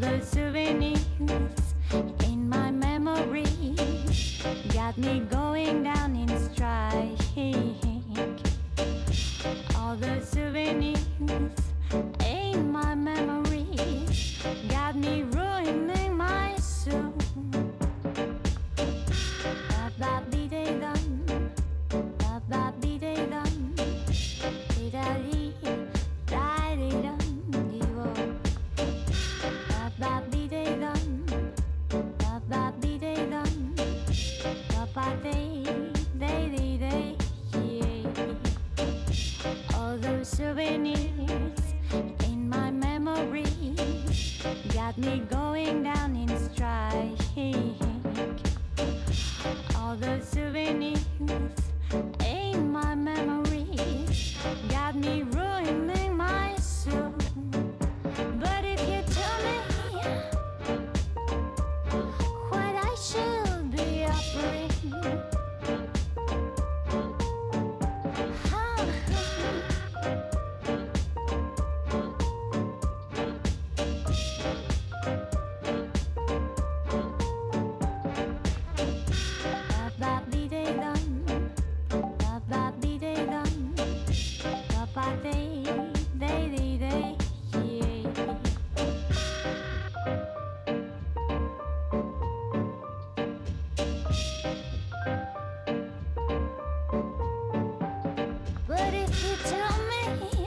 The souvenirs in my memory got me going down in strike. All the souvenirs souvenirs in my memory got me going down in strike. All the souvenirs in my memory got me ruining my soul. But if you tell me what I should be offering, huh? Ba tell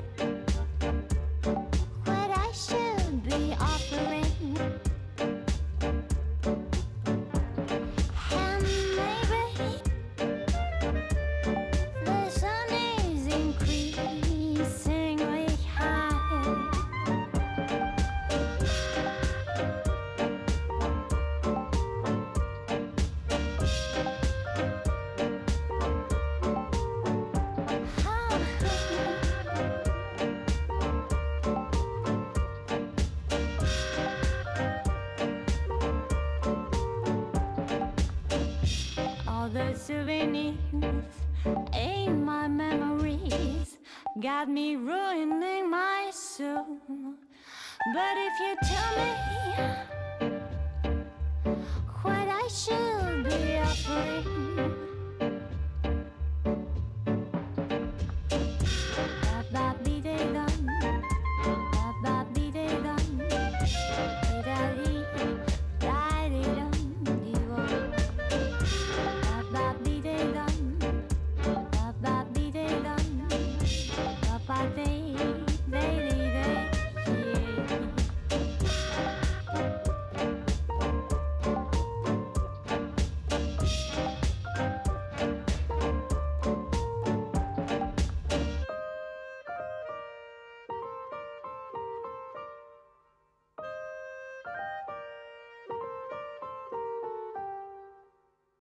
in my memories got me ruining my soul. But if you tell me what I should be offering,